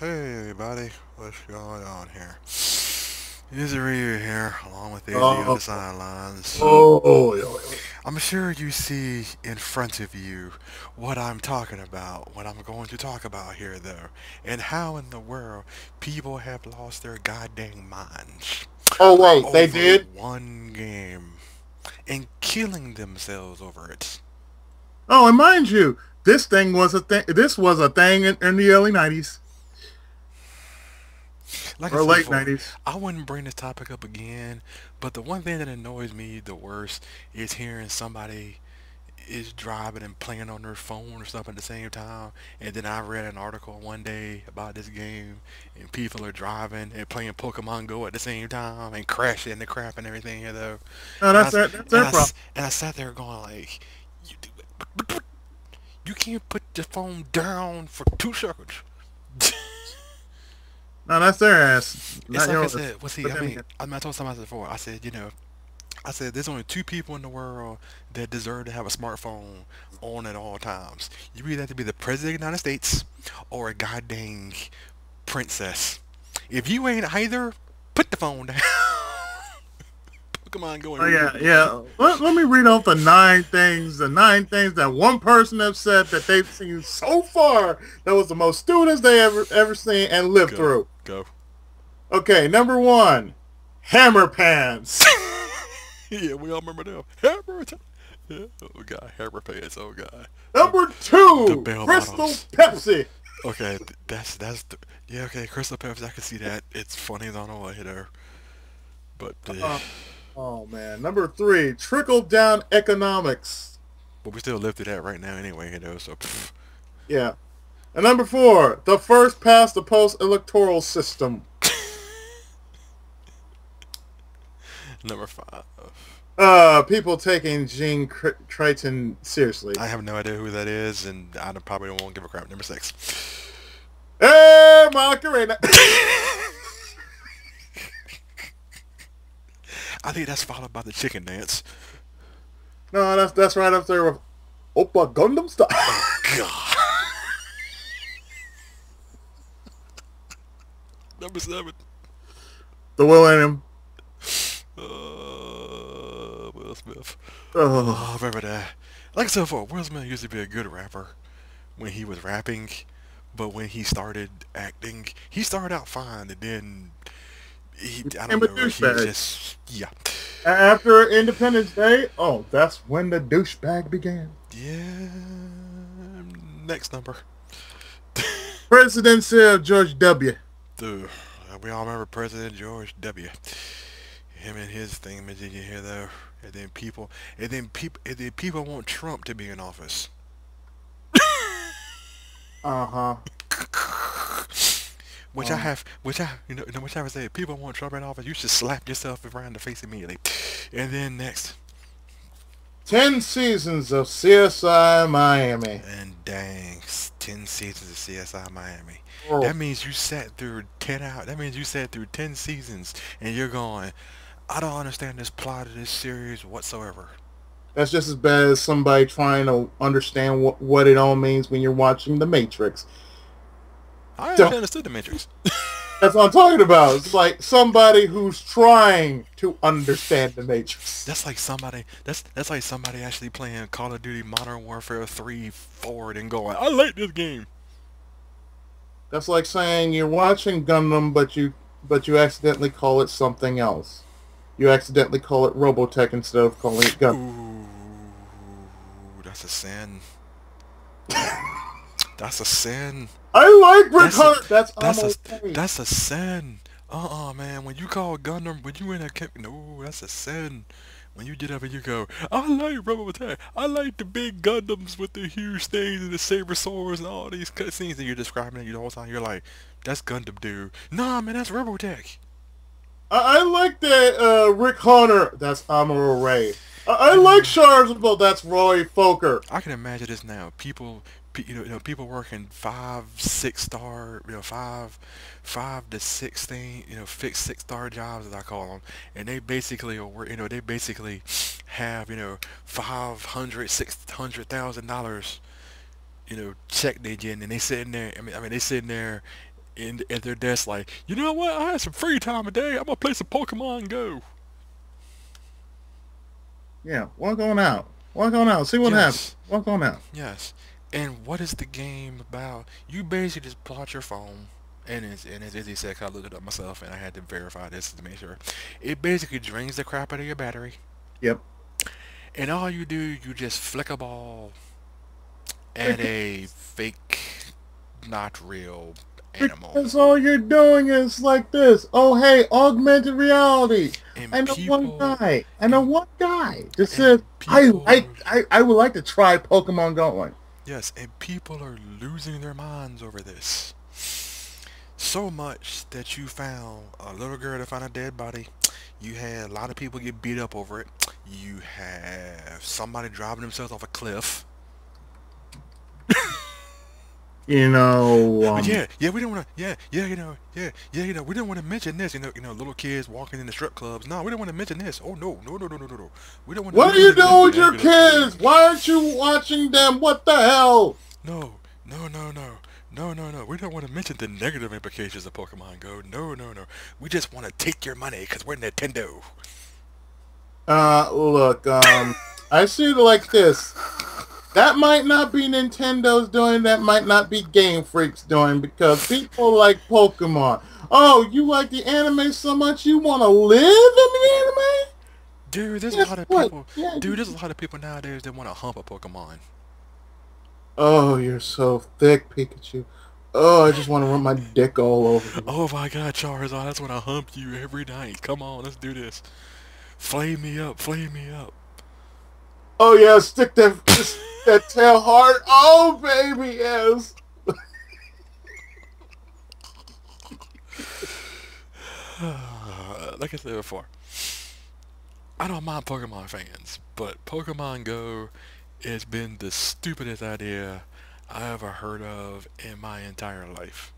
Hey everybody, what's going on here? User Review here, along with AD Oh. on the sidelines. Oh oh, oh, oh, oh, I'm sure you see in front of you what I'm talking about, what I'm going to talk about here though, and how in the world people have lost their goddamn minds oh wait, they did? one game and killing themselves over it. Oh, and mind you, this thing was a thing. This was a thing in, in the early '90s Like I or said late '90s. I wouldn't bring this topic up again, but the one thing that annoys me the worst is hearing somebody is driving and playing on their phone or something at the same time. And then I read an article one day about this game, and people are driving and playing Pokemon Go at the same time and crashing and crap and everything. You know, No, and I, that's their, that's their I, problem. and I sat there going like, you, you can't put the phone down for two seconds. No, that's their ass. It's Not like I said, see, But I mean, I, mean, I told somebody before. I said, you know, I said there's only two people in the world that deserve to have a smartphone on at all times. You either have to be the president of the United States or a goddamn princess. If you ain't either, put the phone down. Pokemon going. Oh yeah, yeah. Let, let me read off the nine things, the nine things that one person have said that they've seen so far that was the most stupidest they ever ever seen and lived Go. through. Go. Okay, number one, hammer pants. yeah, we all remember them. Hammer. Yeah. Oh god, hammer pants. Oh god. number The two, bell Crystal. Pepsi. Okay, that's that's the, yeah. Okay, Crystal Pepsi, I can see that. It's funny on the way there, but uh, Uh, Oh man, number three, trickle down economics. but we still live through that right now anyway, you know. So pff, Yeah. And number four, the first past the post electoral system. number five. Uh, people taking Gene Cr- Triton seriously. I have no idea who that is, and I probably won't give a crap. Number six. Hey, Macarena. I think that's followed by the chicken dance. no, that's that's right up there with Oppa Gundam style. God. number seven. the Will William. Uh, Will Smith. Oh, Oh, I remember that. Like I said before, Will Smith used to be a good rapper when he was rapping, but when he started acting, he started out fine, and then he, I don't know, he just, yeah, after Independence Day, oh, that's when the douchebag began. yeah. Next number. Presidency of George W. Dude, we all remember President George W. Him and his thing, did you hear though? And then people, and then people, and then people want Trump to be in office. Uh huh. Which I Um, have, which I, you know, you know, which I would say, if people want Trump in office, you should slap yourself around the face immediately. And then next, Ten seasons of CSI Miami. and dang, 10 seasons of CSI Miami. Oh, That means you sat through 10 out, that means you sat through 10 seasons, and you're going, I don't understand this plot of this series whatsoever. That's just as bad as somebody trying to understand what, what it all means when you're watching The Matrix. I Don't- actually understood the Matrix. That's what I'm talking about. It's like somebody who's trying to understand The Matrix. That's like somebody, that's that's like somebody actually playing Call of Duty Modern Warfare 3 forward and going, I like this game. That's like saying you're watching Gundam, but you but you accidentally call it something else. You accidentally call it Robotech instead of calling it Gundam. Ooh, that's a sin. that's a sin. I like Rick That's a- Hunter. That's That's a okay. that's a sin. Uh-uh, man. When you call Gundam, when you in a camp, no, that's a sin. When you get up and you go, I like Robotech. I like the big Gundams with the huge things and the saber swords and all these cutscenes that you're describing it the whole time. You're like, that's Gundam, dude. Nah, man, that's Robotech. I, I like that uh, Rick Hunter. That's Amuro Ray. I, I like Char Aznable. That's Roy Focker. I can imagine this now. People, pe- you know, you know, people working five, six star, you know, five, five to six thing, you know, fixed six star jobs as I call them, and they basically are, wor- you know, they basically have, you know, five hundred, six hundred thousand dollars, you know, check they getting, and they sitting there. I mean, I mean, they sitting there in at their desk like, you know what? I have some free time today. I'm gonna play some Pokemon Go. Yeah, walk on out. Walk on out. See what Yes. happens. Walk on out. Yes. And what is the game about? You basically just pull out your phone, and it's and it's, as said, 'cause I looked it up myself, and I had to verify this to make sure. It basically drains the crap out of your battery, Yep. and all you do, you just flick a ball at a fake, not real animal. Because all you're doing is like this. Oh, hey, augmented reality. And I know one guy. I know one guy just and said, I I, I would like to try Pokemon Going. Yes, and people are losing their minds over this. So much that you found a little girl to find a dead body. You had a lot of people get beat up over it. You have somebody driving themselves off a cliff. You know, um, yeah, yeah, we don't want to. Yeah, yeah, you know, yeah, yeah, you know, we don't want to mention this. You know, you know, little kids walking in the strip clubs. No, we don't want to mention this. Oh no, no, no, no, no, no, no. We don't want. what are you doing with your kids? Why aren't you watching them? What the hell? No, no, no, no. No, no, no. We don't want to mention the negative implications of Pokemon Go. No, no, no. We just want to take your money because we're Nintendo. Uh, look, um, I see it like this. That might not be Nintendo's doing. That might not be Game Freak's doing because people like Pokemon. Oh, you like the anime so much you want to live in the anime? Dude, there's Guess a lot of what? people. Yeah, Dude, there's a lot of people nowadays that want to hump a Pokemon. Oh, you're so thick, Pikachu. Oh, I just want to run my dick all over you. Oh my god, Charizard, that's when I hump you every night. Come on, let's do this. Flame me up, flame me up. Oh yeah, stick that that tail hard. Oh baby, yes. like I said before, I don't mind Pokemon fans, but Pokemon Go has been the stupidest idea I ever heard of in my entire life.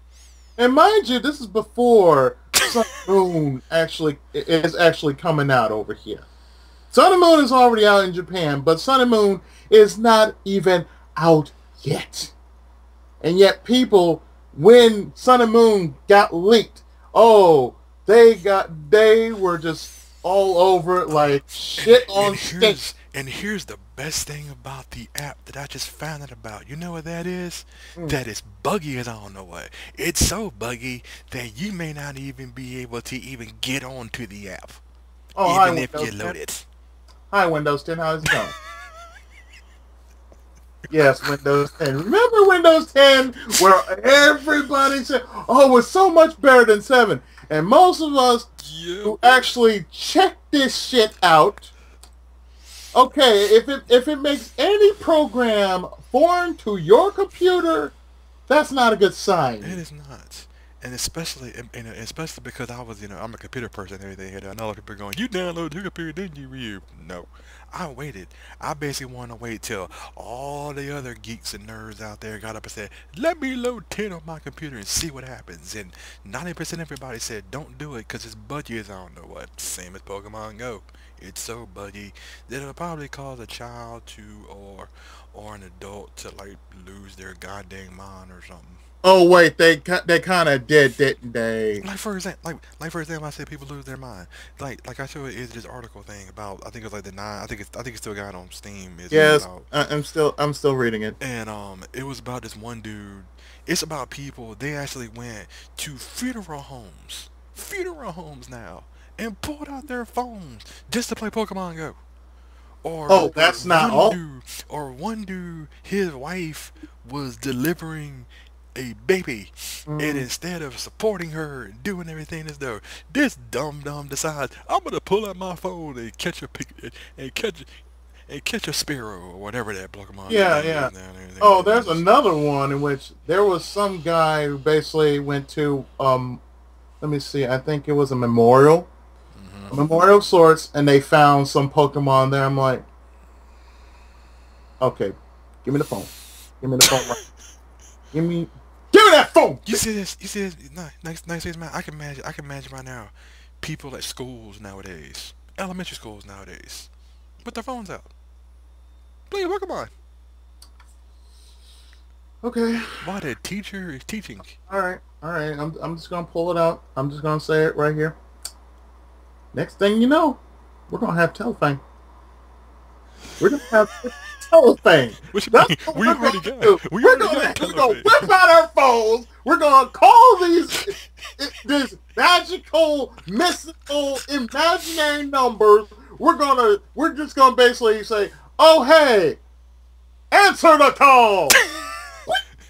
And mind you, this is before Sun Moon actually is actually coming out over here. Sun and Moon is already out in Japan, but Sun and Moon is not even out yet. And yet people, when Sun and Moon got leaked, oh, they got they were just all over it like shit on and steak. here's, and here's the best thing about the app that I just found out about. You know what that is? Hmm. That is buggy as I don't know what. It's so buggy that you may not even be able to even get onto the app, Oh, even if you 10. load it. Hi, Windows 10. How's it going? yes, Windows 10. Remember Windows 10, where everybody said, "Oh, it's so much better than 7," and most of us Yeah. who actually check this shit out. Okay, if it if it makes any program foreign to your computer, that's not a good sign. It is not. And especially, and and especially because I was, you know, I'm a computer person and everything. And I know people are going, you downloaded your computer, didn't you? You no, I waited. I basically wanted to wait till all the other geeks and nerds out there got up and said, let me load 10 on my computer and see what happens. And 90% of everybody said, don't do it because it's buggy as I don't know what. Same as Pokemon Go. It's so buggy that it'll probably cause a child to, or, or an adult to like lose their goddamn mind or something. Oh wait, they they kind of did, didn't they? Like for example, like like for example, I said people lose their mind. Like like I showed you this article thing about I think it was like the nine. I think it's I think it's still got on Steam. It's Yes, I- I'm still I'm still reading it. and um, it was about this one dude. It's about people. They actually went to funeral homes, funeral homes now, and pulled out their phones just to play Pokemon Go. Or Oh, that's not all? Dude, or one dude, his wife was delivering a baby, and Mm. instead of supporting her and doing everything as though this dumb dumb decides I'm gonna pull out my phone and catch a pic and catch and catch a Spearow or whatever that Pokemon. Yeah, is yeah. down there and everything. Oh, there's another one in which there was some guy who basically went to um, let me see, I think it was a memorial, Mhm. a memorial of sorts, and they found some Pokemon there. I'm like, okay, give me the phone, give me the phone, give me, give me that phone. You see this? You see this? Nice, nice, nice man. I can imagine. I can imagine right now, people at schools nowadays, elementary schools nowadays, with their phones out, playing Pokemon. Okay. What a teacher is teaching. All right. All right. I'm I'm just gonna pull it out. I'm just gonna say it right here. Next thing you know, we're gonna have telephone. We're gonna have telephone. What you That's what We we're already gonna got. do. We We're already gonna, got we're gonna whip out our phones. We're gonna call these this magical, mystical, imaginary numbers. We're gonna we're just gonna basically say, "Oh hey, answer the call."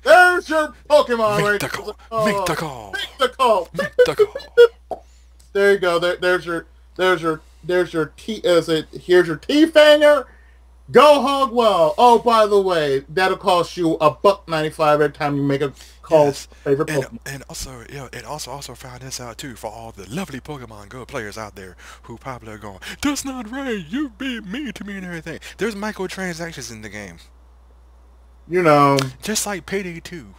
There's your Pokemon Make right the there. call. Make the call. Make the call. Make the call. There you go. There, there's your, there's your, there's your T. Is it? Here's your T fanger. Go hog well. Oh, by the way, that'll cost you a buck ninety five every time you make a call. Yes. favorite And, Pokemon. and also, yeah, and also also found this out too for all the lovely Pokemon Go players out there who probably are going, "That's not right. You beat me to me and everything." There's microtransactions in the game, You know, just like Payday 2.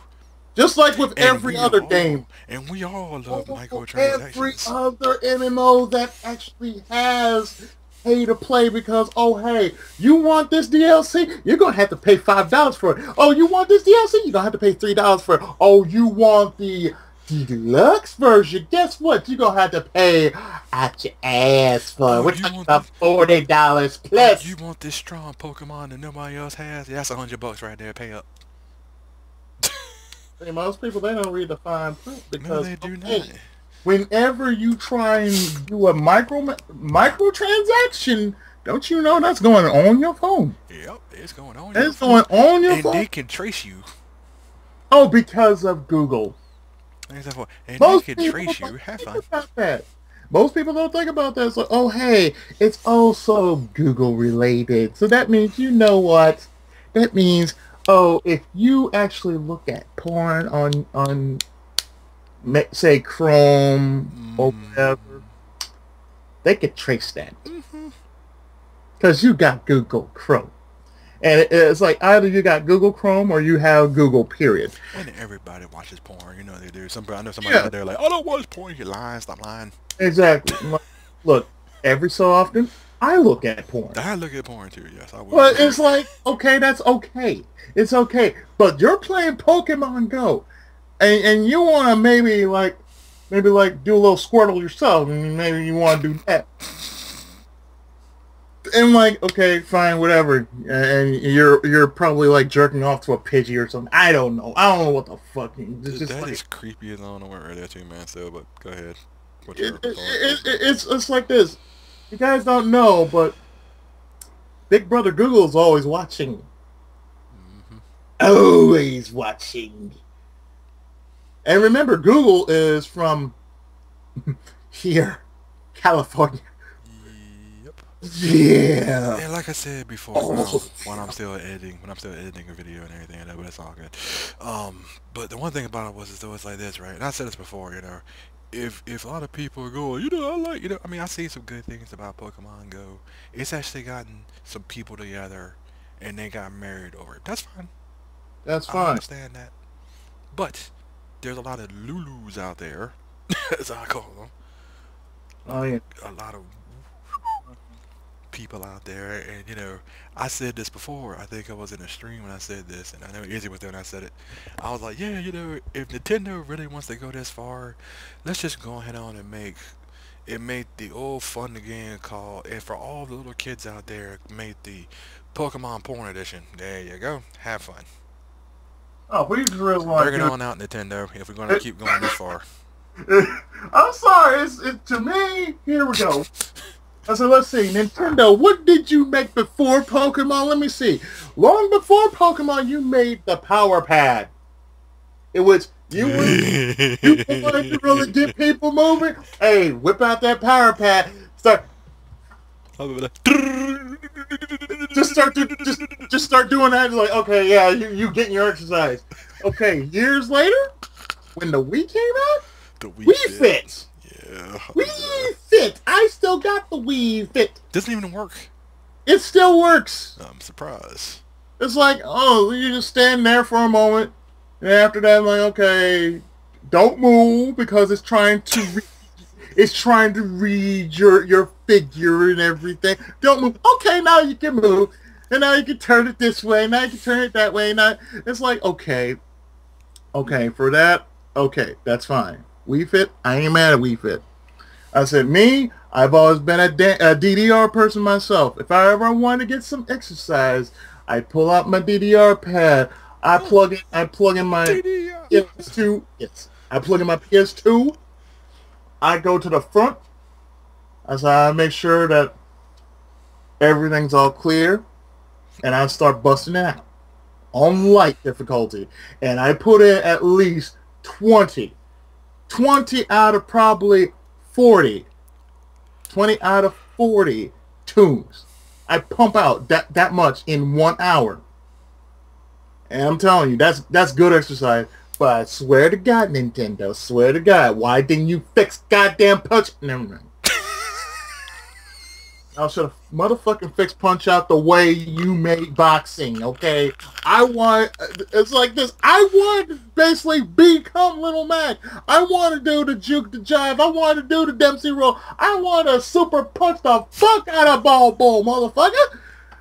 just like with And every other all- game. And we all love oh, oh, oh, Every microtransactions. Every other MMO that actually has pay to play because oh hey, you want this DLC? You're gonna have to pay five dollars for it. Oh, you want this DLC? You're gonna have to pay three dollars for it. Oh, you want the deluxe version? Guess what? You're gonna have to pay out your ass for it. Oh, We're talking want about forty dollars oh, plus. You want this strong Pokemon that nobody else has? Yeah, that's a hundred bucks right there. Pay up. Hey, most people they don't read the fine print No, because they do okay, not. Whenever you try and do a micro microtransaction, don't you know that's going on your phone? Yep, it's going on. It's going on your and phone. And they can trace you. Oh, because of Google. And Most they can trace you. Have think fun. about that. Most people don't think about that. So, oh, hey, it's also Google related. So that means, you know what? That means, oh, if you actually look at porn on, on say, Chrome or Mm. whatever, they could trace that. Because you got Google Chrome. And it's like either you got Google Chrome or you have Google, period. And everybody watches porn. You know they do. Some I know somebody Yeah. out there like, I don't watch porn. You're lying. Stop lying. Exactly. Look, every so often, I look at porn. I look at porn too. Yes, I will. But it's like, okay, that's okay. It's okay. But you're playing Pokemon Go, and, and you want to maybe like, maybe like do a little Squirtle yourself, and maybe you want to do that. And like, okay, fine, whatever. And you're you're probably like jerking off to a Pidgey or something. I don't know. I don't know what the fuck. It's just That like, is creepy as I don't know what earlier too, man. Still, but go ahead. It, it, it, it- it's it's like this. You guys don't know, but Big Brother Google is always watching. Mhm. Always watching. And remember, Google is from here, California. Yep. Yeah. And like I said before, when I'm, when I'm still editing, when I'm still editing a video and everything, I know, but it's all good. Um, but the one thing about it was, is though it's like this, right? And I said this before, you know, if if a lot of people are going, you know, I like, you know, I mean, I see some good things about Pokemon Go. It's actually gotten some people together, and they got married over it. That's fine. That's I fine. understand that. But there's a lot of Lulus out there, as I call them. Oh yeah. a lot of people out there and you know I said this before. I think I was in a stream when I said this and I know Izzy was there when I said it. I was like yeah you know if Nintendo really wants to go this far let's just go ahead on and make it made the old fun again called and for all the little kids out there made the Pokemon Porn Edition. There you go. Have fun Oh, we just really want bring it to. on out Nintendo if we're gonna keep going this far I'm sorry. It's it, to me. Here we go. I said, let's see, Nintendo. What did you make before Pokemon? Let me see. Long before Pokemon, you made the Power Pad. It was you. you wanted to really get people moving. Hey, whip out that Power Pad. Start just start to just just start doing that. Like, okay, yeah, you you getting your exercise. Okay, years later, when the Wii came out, the Wii, Wii Fit. Fit. yeah Wii Fit. I still got the Wii Fit. doesn't even work It still works. I'm surprised It's like, oh, you just stand there for a moment, and after that, I'm like, okay, don't move because it's trying to, it's trying to read your your figure and everything. Don't move. Okay, now you can move. and now you can turn it this way, now you can turn it that way. Now it's like okay, okay for that, okay, that's fine. Wii Fit, I ain't mad at Wii Fit. I said me, I've always been a, a DDR person myself. If I ever want to get some exercise, I pull out my DDR pad. I hmm. plug in. I plug in my DDR. PS2. Yes, I plug in my PS2. I go to the front. As I make sure that everything's all clear, and I start busting out on light difficulty, and I put in at least 20. 20 out of probably 40. 20 out of 40 tunes. I pump out that, that much in one hour. And I'm telling you, that's that's good exercise. But I swear to God, Nintendo, swear to God, why didn't you fix goddamn punch? Never mind. I should have motherfucking fixed punch out the way you made boxing, okay? I want, uh, it's like this. I want to basically become Little Mac. I want to do the juke, the jive. I want to do the Dempsey roll. I want to super punch the fuck out of Bald Bull, motherfucker.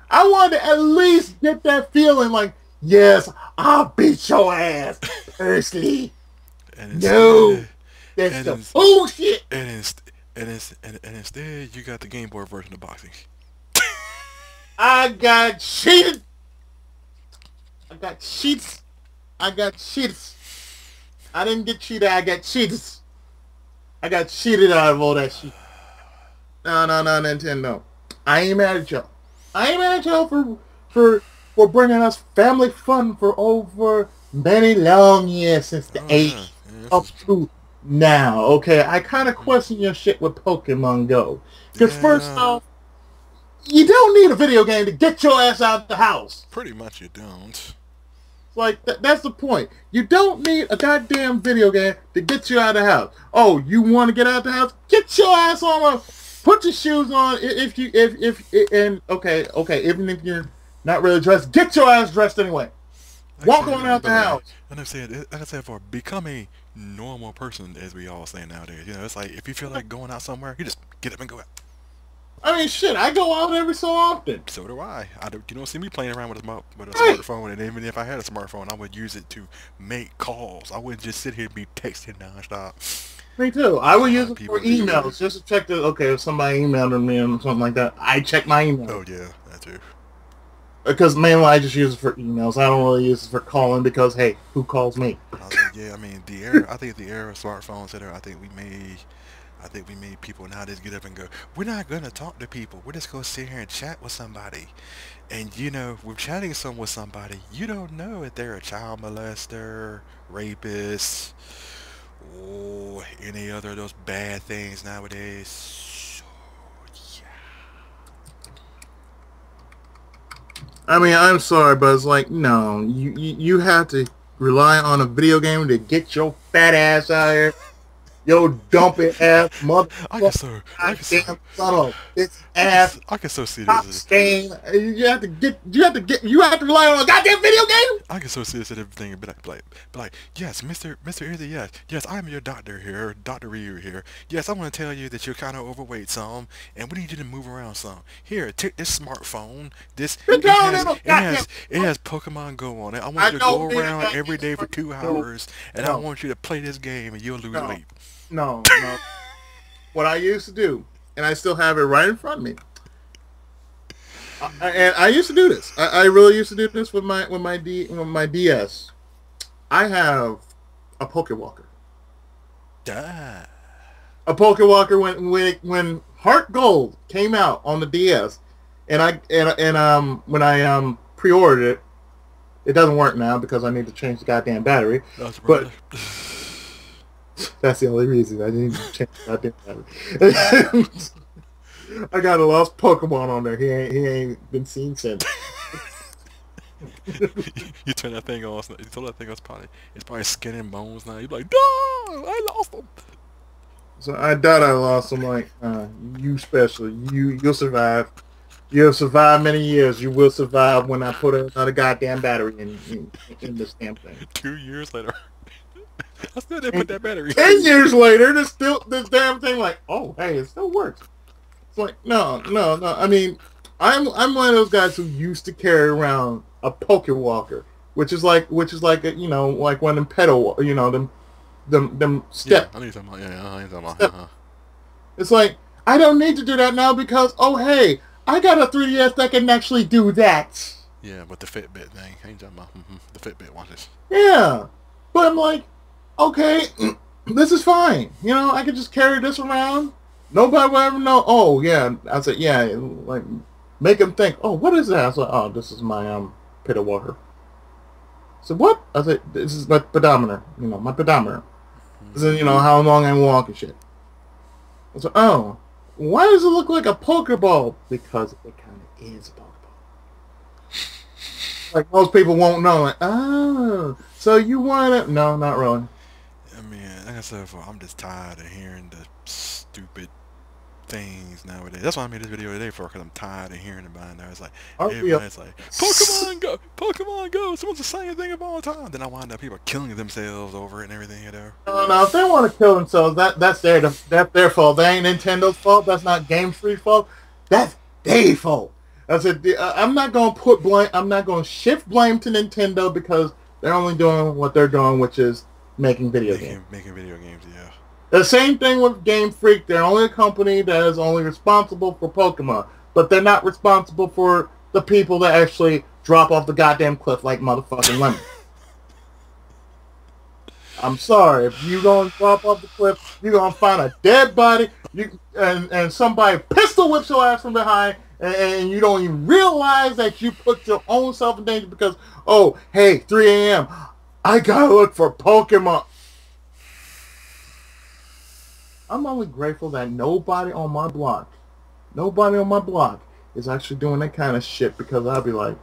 I want to at least get that feeling like, yes, I'll beat your ass personally. And No. That's And the bullshit. And, inst- and, inst- and, and instead, you got the Game Boy version of boxing. I got cheated. I got cheats. I got cheats. I didn't get cheated. I got cheats. I got cheated out of all that shit. No, no, no, Nintendo. I ain't mad at y'all. I ain't mad at y'all for for for bringing us family fun for over many long years since the mm, Oh, 80s yeah. Yeah, up to now. Okay, I kind of mm. question your shit with Pokemon Go. Because first off, you don't need a video game to get your ass out of the house. Pretty much you don't. Like th- that's the point. You don't need a goddamn video game to get you out of the house. Oh, you want to get out of the house? Get your ass on a put your shoes on. If you if if i- and okay okay even if you're not really dressed, get your ass dressed anyway. Like Walk on out the house. And I said, like I said, for become a normal person, as we all say nowadays. You know, it's like if you feel like going out somewhere, you just get up and go out. I mean, shit. I go out every so often. So do I. I don't, you don't see me playing around with a, smart, with a Right. smartphone, and even if I had a smartphone, I would use it to make calls. I wouldn't just sit here and be texting nonstop. Me too. I would use it for emails just to check the okay if somebody emailed me or something like that. I check my email Oh yeah, that too. Because mainly I just use it for emails. I don't really use it for calling because hey, who calls me? Yeah, I mean the era. I think the era of smartphones that are. I think we made. I think we made people nowadays get up and go. We're not gonna talk to people. We're just gonna sit here and chat with somebody. And you know, we're chatting some with somebody, you don't know if they're a child molester, rapist, or any other of those bad things nowadays. So, yeah. I mean, I'm sorry, but it's like no, you you, you have to rely on a video game to get your fat ass out here. Yo, dumpy ass mother I can so, I can so, son of a bitch ass I can so see this. as- stain. You have to get you have to get you have to rely on a goddamn video game. I can so see this at everything and be like, like, be like, yes, Mr. Mr. Izzy, yes, yes, I'm your doctor here, Dr. Ryu here. Yes, I want to tell you that you're kind of overweight some, and we need you to move around some. Here, take this smartphone. This it has, it has, it has Pokemon Go on it. I want I you to go around every day for two hours, and I want you to play this game, and you'll lose No. weight. No, no. what I used to do, and I still have it right in front of me. I, and I used to do this. I, I really used to do this with my with my D with my DS. I have a Pokewalker. Ah. A Pokewalker when when when Heart Gold came out on the DS, and I and and um when I um pre-ordered it, it doesn't work now because I need to change the goddamn battery. That's But- right. That's the only reason I didn't change my goddamn battery. I got a lost Pokemon on there. He ain't he ain't been seen since. you turn that thing on, you tell that thing it's probably, it's probably skin and bones now. You're like, no, I lost him. So I doubt I lost him. Like uh, you special. You you'll survive. You'll survive many years. You will survive when I put another goddamn battery in in, in this damn thing. Two years later. I still didn't put that battery. Ten years later, this still this damn thing like, oh hey, it still works. It's like no, no, no. I mean, I'm I'm one of those guys who used to carry around a Pokewalker, which is like which is like a, you know like one of them pedal you know them them them step. Yeah, I you're about. Yeah, yeah, I you're about. Uh-huh. It's like I don't need to do that now because oh hey I got a 3ds that can actually do that. Yeah, but the Fitbit thing. I ain't talking about mm-hmm, the Fitbit watches. Yeah, but I'm like, okay, this is fine. You know, I could just carry this around. Nobody will ever know. Oh yeah, I said yeah, like make them think. Oh, what is that? I said, oh, this is my um pit of water. So what? I said, this is my pedometer. You know, my pedometer. This is you know how long I walk and shit. I said, oh, why does it look like a Pokeball? Because it kind of is a Pokeball. like most people won't know. Like, oh, so you want it? No, not really. I mean, like I said before, I'm just tired of hearing the stupid things nowadays. That's why I made this video today for, because I'm tired of hearing about it now. It's like, oh, we everybody's like, Pokemon Go, Pokemon Go, someone's the same thing of all the time. Then I wind up people killing themselves over it and everything, you know. No, no, if they want to kill themselves, that that's their that's their fault. That ain't Nintendo's fault. That's not Game Freak's fault. That's their fault. I said uh, I'm not gonna put blame. I'm not gonna shift blame to Nintendo because they're only doing what they're doing, which is making video Making, games. making video games, yeah. The same thing with Game Freak. They're only a company that is only responsible for Pokemon, but they're not responsible for the people that actually drop off the goddamn cliff like motherfucking lemon. I'm sorry. If you gonna drop off the cliff, you're gonna find a dead body. You and and somebody pistol whips your ass from behind, and, and you don't even realize that you put your own self in danger because oh hey 3 a.m. I gotta look for Pokemon. I'm only grateful that nobody on my block, nobody on my block is actually doing that kind of shit because I'd be like,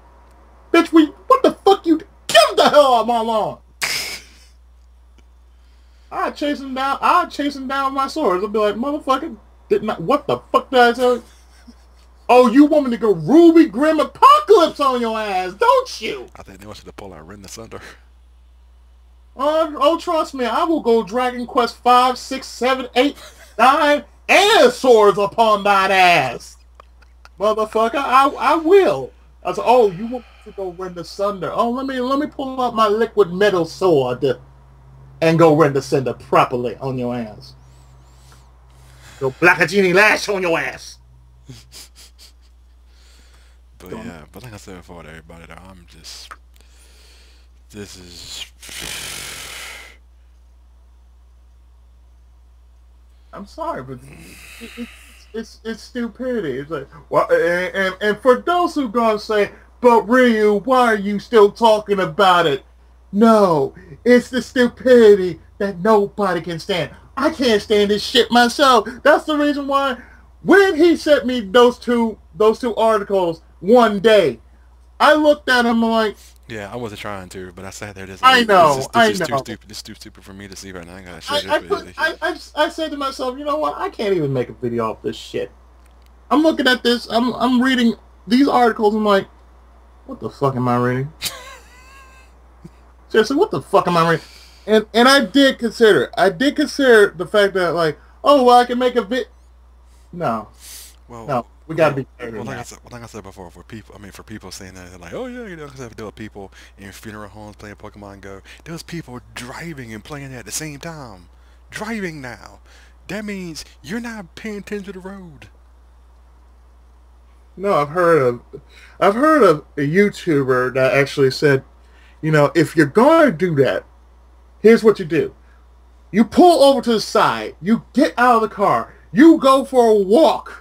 bitch, we, what the fuck you, get the hell out of my lawn. I'd chase him down, I'd chase him down with my swords. I'd be like, motherfucker, did not, what the fuck did I tell you? Oh, you want me to go Ruby Grim Apocalypse on your ass, don't you? I think they want you to pull out Ren the Sunder. Oh, oh, trust me, I will go Dragon Quest 5, 6, 7, 8, 9, and swords upon that ass. Motherfucker, I, I will. I said, oh, you want to go render Sunder. Oh, let me let me pull out my liquid metal sword and go render Sunder properly on your ass. Go black a genie lash on your ass. But yeah, but like I said before to everybody, though, I'm just, this is, I'm sorry, but it's, it's it's stupidity. It's like, well, and, and, and for those who gonna say, but Ryu, why are you still talking about it? No, it's the stupidity that nobody can stand. I can't stand this shit myself. That's the reason why when he sent me those two those two articles one day, I looked at him like, yeah, I wasn't trying to, but I sat there. This, I know, this, is, this I is too stupid. This is too stupid for me to see right now. I gotta share I, I, put. I, I, I said to myself, you know what? I can't even make a video off this shit. I'm looking at this. I'm I'm reading these articles. I'm like, what the fuck am I reading? Seriously, what the fuck am I reading? And and I did consider. I did consider the fact that like, oh well, I can make a vid. No, Well, no, we gotta be. Well, like than I said, well, like I said before, for people, I mean, for people saying that, they're like, oh yeah, you know, because there are people in funeral homes playing Pokemon Go. There's people driving and playing at the same time. Driving now. That means you're not paying attention to the road. No, I've heard of, I've heard of a YouTuber that actually said, you know, if you're going to do that, here's what you do. You pull over to the side, you get out of the car, you go for a walk,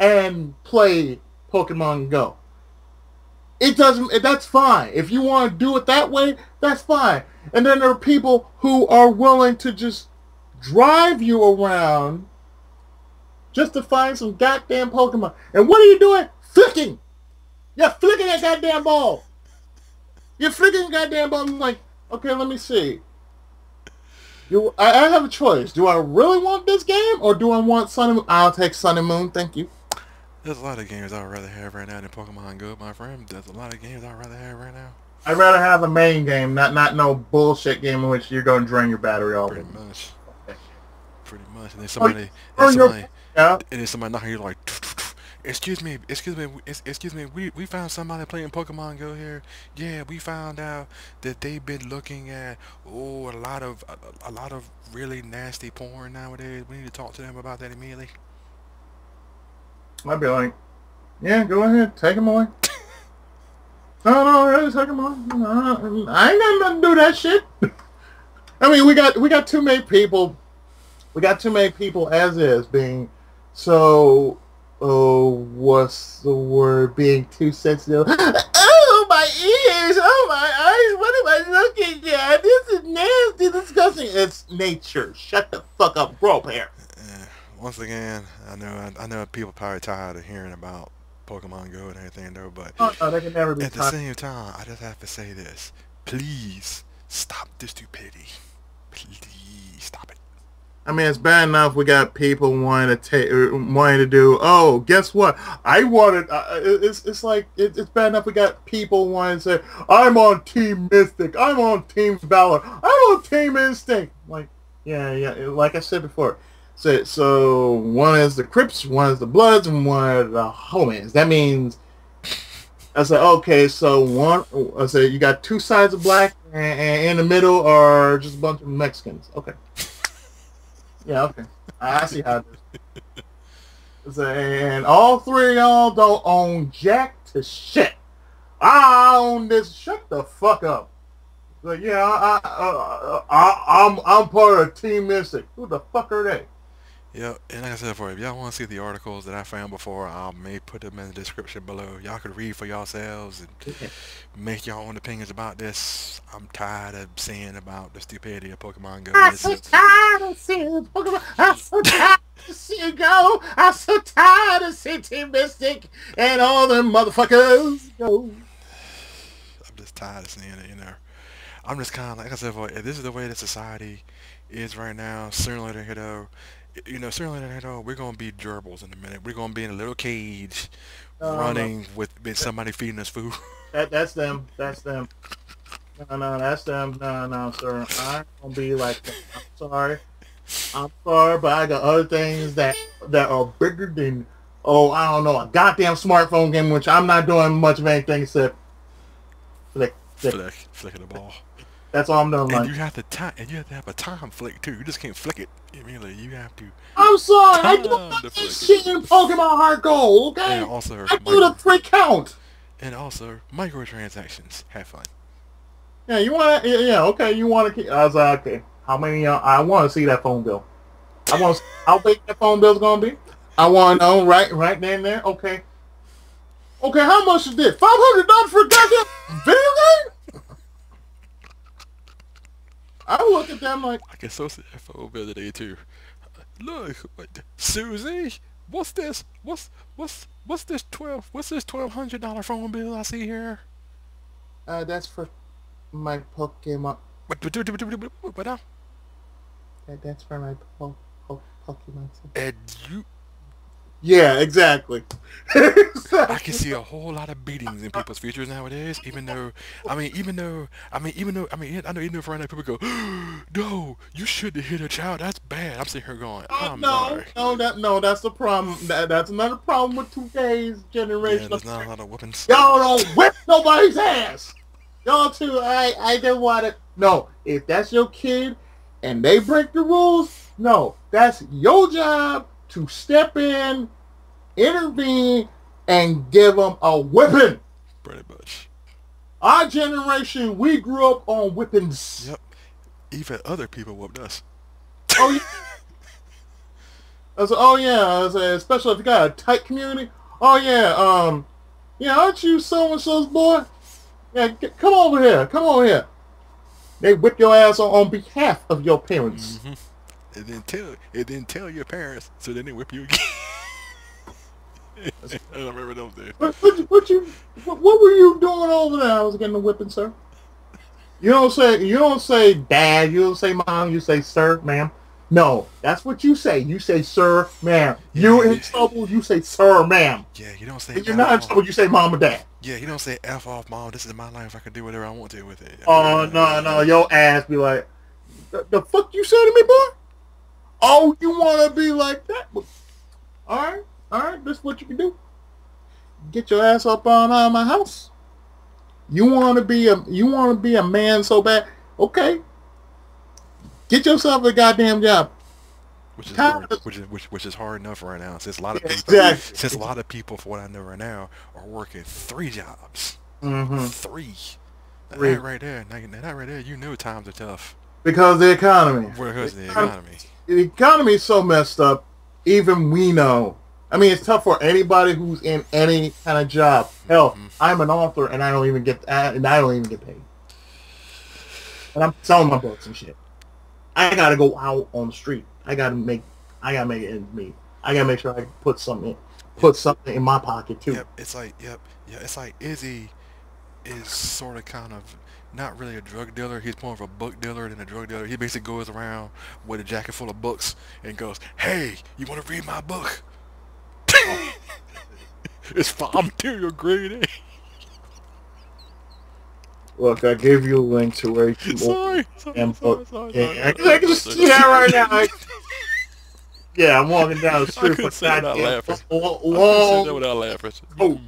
and play Pokemon Go. It doesn't, that's fine. If you want to do it that way, that's fine. And then there are people who are willing to just drive you around just to find some goddamn Pokemon. And what are you doing? Flicking. You're flicking that goddamn ball. You're flicking goddamn ball. I'm like, okay, let me see. Do I, I have a choice. Do I really want this game or do I want Sun and Moon? I'll take Sun and Moon. Thank you. There's a lot of games I'd rather have right now than Pokemon Go, my friend. There's a lot of games I'd rather have right now. I'd rather have a main game, not not no bullshit game in which you're going to drain your battery off. Pretty much. Pretty much. And then somebody, or and somebody, Yeah. and then somebody knocking you like, Excuse me, excuse me, excuse me. We we found somebody playing Pokemon Go here. Yeah, we found out that they've been looking at oh a lot of a, a lot of really nasty porn nowadays. We need to talk to them about that immediately. I'd be like, yeah, go ahead, take him away. no, no, really, take him away. No, I ain't got nothing to do that shit. I mean, we got we got too many people. We got too many people as is being so. Oh, what's the word? Being too sensitive. Oh, my ears! Oh, my eyes! What am I looking at? This is nasty, disgusting. It's nature. Shut the fuck up, grow up hair. Once again, I know I, know people probably tired of hearing about Pokemon Go and everything though, but Oh, no, they can never be at the tired. same time, I just have to say this: please stop the stupidity. Please stop it. I mean, it's bad enough we got people wanting to take, wanting to do. Oh, guess what? I wanted. Uh, it's it's like it, it's bad enough we got people wanting to say, "I'm on Team Mystic. I'm on Team Valor. I'm on Team Instinct." Like, yeah, yeah. Like I said before, so so one is the Crips, one is the Bloods, and one is the Homies. That means. I said, okay, so one, I said, you got two sides of black, and, and in the middle are just a bunch of Mexicans. Okay. Yeah, okay. I see how it is. And all three of y'all don't own jack to shit. I own this. Shut the fuck up. Like, yeah, I, I, uh, I, I'm, I'm part of Team Mystic. Who the fuck are they? Yeah, and like I said before, if y'all want to see the articles that I found before, I may put them in the description below. Y'all could read for yourselves and make your own opinions about this. I'm tired of seeing about the stupidity of Pokemon Go. I'm so tired of seeing Pokemon. I'm so tired to see it go. I'm so tired of seeing Team Mystic and all them motherfuckers go. I'm just tired of seeing it, you know. I'm just kind of like I said, before, if this is the way that society is right now, sooner or later, you know, you know, later, you know, we're gonna be gerbils in a minute. We're gonna be in a little cage, No, no. running with, with somebody feeding us food. That that's them. That's them. No, no, that's them. No, no, sir. I'm gonna be like that. I'm sorry. I'm sorry, but I got other things that that are bigger than oh, I don't know, a goddamn smartphone game, which I'm not doing much of anything except flick, flick. flick, flicking the ball. That's all I'm doing. And Like, you have to time, and you have to have a time flick too. You just can't flick it immediately. You have to. I'm sorry. I do this shit in Pokemon Heart Gold. Okay, And also, I do the free count. and also microtransactions. Have fun. Yeah, you want to? Yeah, yeah, okay. You want to? I was like, okay. How many? Uh, I want to see that phone bill. I want to. how big that phone bill's gonna be? I want to know right, right then and there. Okay. Okay, how much is this? Five hundred dollars for a goddamn video game? I look at them like, I can so see that phone bill today too. Look, what, Susie, what's this? What's what's what's this twelve? What's this twelve hundred dollar phone bill I see here? uh, that's for my Pokemon. What now? That, that's for my po- po- Pokemon. And you, Yeah, exactly. I can see a whole lot of beatings in people's futures nowadays. Even though, I mean, even though, I mean, even though, I mean, I know even if right now people go, no, you shouldn't hit a child. That's bad. I'm sitting here going, Oh, I'm no, sorry. no, that no, that's the problem. That, that's another problem with today's Yeah, generation. there's not a lot of weapons. Y'all don't whip nobody's ass. Y'all too. I I didn't want it. No, if that's your kid and they break the rules, no, that's your job to step in, intervene, and give them a whipping. Pretty much. Our generation, we grew up on whippings. Yep. Even other people whooped us. Oh yeah. I said, oh yeah, I said, especially if you got a tight community. Oh yeah, um, yeah, aren't you so and so's boy? Yeah, g- come over here, come over here. They whip your ass on, on behalf of your parents. hmm And then tell, and then tell your parents, so then they whip you again. I don't remember those days. What, what, you- what you, what, what were you doing over there? I was getting a whipping, sir. You don't say, you don't say dad, you don't say mom, you say sir, ma'am. No, that's what you say. You say sir, ma'am. You in trouble, you say sir, ma'am. Yeah, you don't say. If you're not in trouble, you say mom or dad. Yeah, you don't say f off, mom. This is my life. I can do whatever I want to with it. Oh no, no, your ass be like, the, the fuck you said to me, boy? Oh, you wanna be like that? All right, all right. This is what you can do. get your ass up on out of my house. You want to be a you want to be a man so bad? Okay, get yourself a goddamn job. Which is hard, which is which, which is hard enough right now. Since a lot of people, exactly. since a lot of people, for what I know right now, are working three jobs, hmm three. Three. That right there, that right there, you know times are tough. Because the economy. Because the economy. The economy is so messed up. Even we know. I mean, it's tough for anybody who's in any kind of job. Hell, Mhm. I'm an author and I don't even get and I don't even get paid. And I'm selling my books and shit. I gotta go out on the street. I gotta make. I gotta make it ends meet. I gotta make sure I put something, put something in my pocket too. Yep, it's like yep, yeah, it's like Izzy is sort of kind of not really a drug dealer. He's more of a book dealer than a drug dealer. He basically goes around with a jacket full of books and goes, "Hey, you want to read my book? it's file material grade A." Look, I gave you a link to where you can Sorry, sorry, sorry, book- sorry, Yeah, sorry, I can- I see that right now. I- Yeah, I'm walking down the street couldn't for say it without laughing. lo- I couldn't say that long, without laughing. Oh.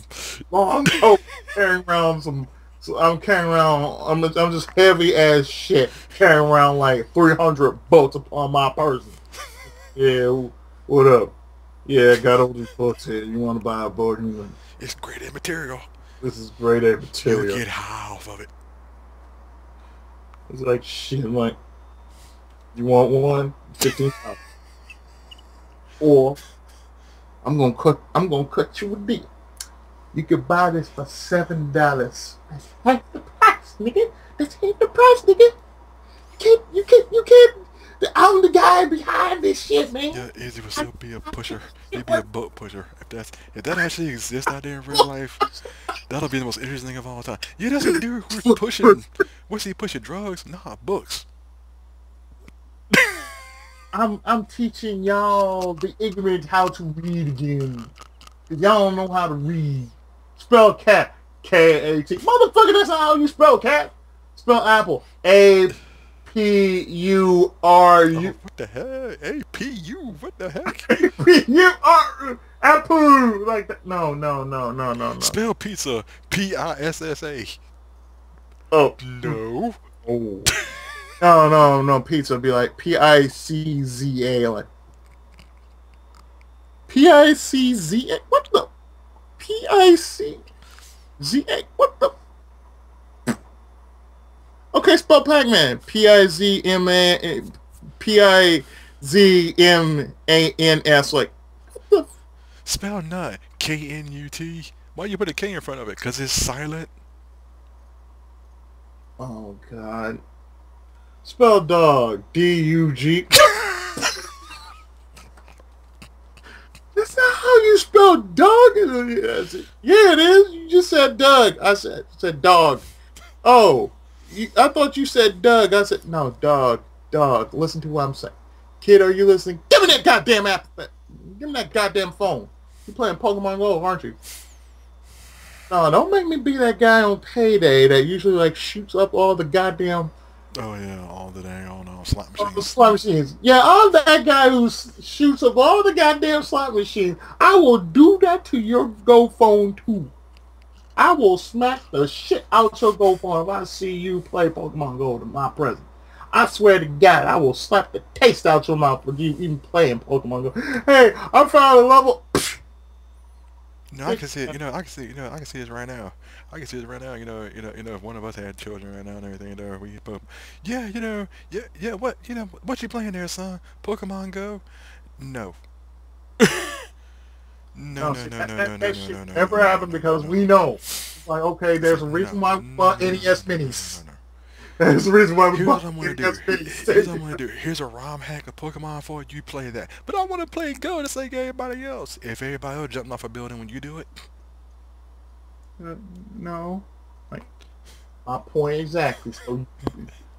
long coat, carrying around some. So I'm carrying around. I'm I'm just heavy as shit, carrying around like 300 books upon my person. Yeah, what up? Yeah, I got all these books here. You want to buy a book? Like, It's great A material. this is grade A You'll material. get high off of it. It's like shit. I'm like, you want one? Fifteen. Or I'm gonna cut. I'm gonna cut you a deal. You could buy this for seven dollars. That's half the price, nigga. That's half the price, nigga. You can't. You can't. You can't. I'm the guy behind this shit, man. Yeah, Izzy would still be a pusher. He'd be a book pusher. If that's if that actually exists out there in real life, that'll be the most interesting thing of all time. Yeah, that's a dude who's pushing. What's he pushing? Drugs? Nah, books. I'm I'm teaching y'all the ignorant how to read again. 'Cause y'all don't know how to read. Spell cat. K A T. Motherfucker, that's not how you spell cat. Spell apple. A P U R Oh, what the heck? APU? What the heck? P U R apple. Like that. No, no, no, no, no, no. Spell pizza. P I S S A. Oh. No. Oh. No, no, no. Pizza would be like P I C Z A. Like P I C Z A. What the? P I C Z A. What the? Okay, spell Pac-Man. P I Z M A. P I Z M A N S. Like what the? Spell nut. K N U T. Why you put a K in front of it? Cause it's silent. Oh God. Spell dog. D U G. That's not how you spell dog. Said, Yeah, it is. You just said Doug. I said said dog. Oh, you, I thought you said Doug. I said no, dog, dog. Listen to what I'm saying, kid. Are you listening? Give me that goddamn app. Give me that goddamn phone. You playing Pokemon Go, aren't you? No, don't make me be that guy on payday that usually like shoots up all the goddamn Oh yeah, all the dang on slot all the machines. slot machines. Yeah, I'm that guy who shoots up all the goddamn slot machines. I will do that to your Go phone too. I will smack the shit out your Go phone if I see you play Pokemon Go to my present. I swear to God, I will slap the taste out your mouth for you even playing Pokemon Go. Hey, I found a level. No, I can see it. You know, I can see. You know, I can see this right now. I can see it right now. You know, you know, you know. If one of us had children right now and everything, there we put, yeah, you know, yeah, yeah. What, you know, what you playing there, son? Pokemon Go? No. no, no, see, no, that, no, that, no, no, that no, shit no, no, never no, happened no, because no, we know. It's like, okay, there's a reason why we bought No, no, NES no, no, Minis. no, no. There's a reason why we Here's bought what I'm gonna do. NES Minis. Here's what I'm gonna do. Here's a ROM hack of Pokemon for you. You play that, but I want to play Go the like everybody else. If everybody else jumping off a building when you do it, Uh, no. Like, my point exactly. So,